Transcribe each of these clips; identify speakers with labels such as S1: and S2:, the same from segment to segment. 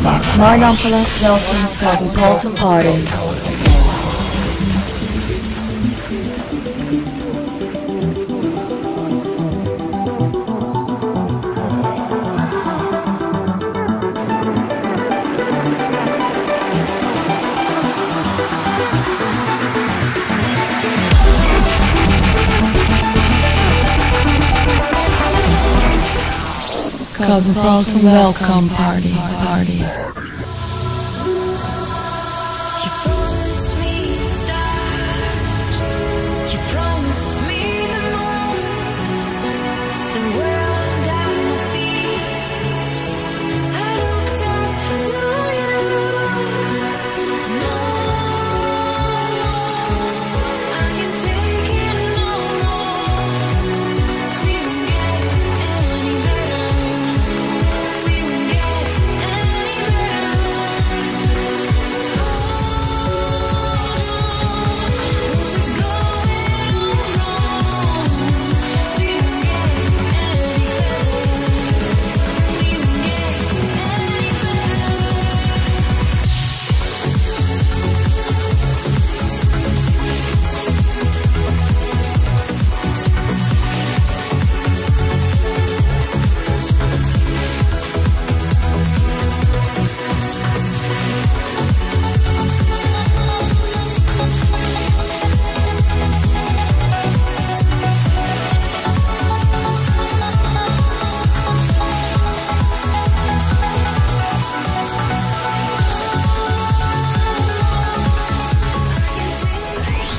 S1: Mardan Palace welcomes Cosmopolitan Party. Cosmopolitan Welcome Party. party.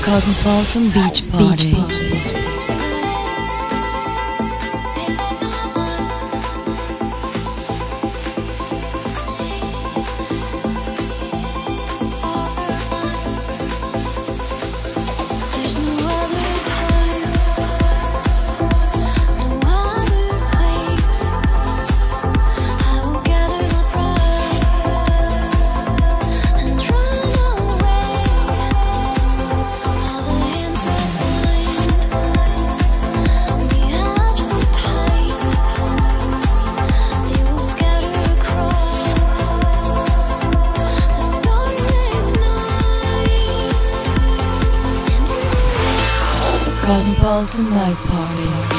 S1: Cosmopolitan Beach Party.
S2: Beach Party.
S1: Cosmopolitan Night Party.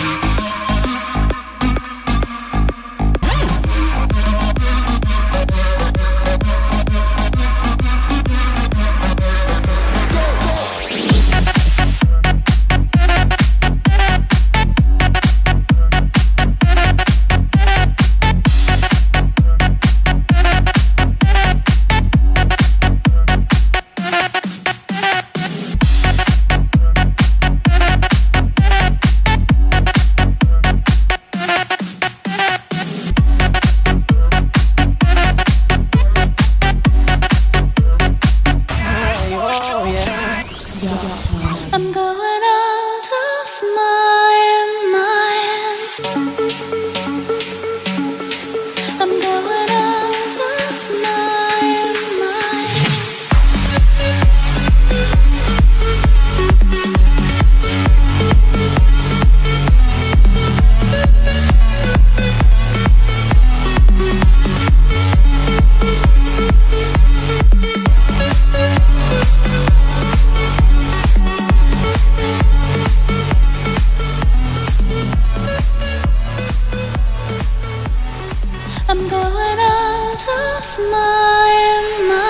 S2: 不要他 I'm going out of my mind.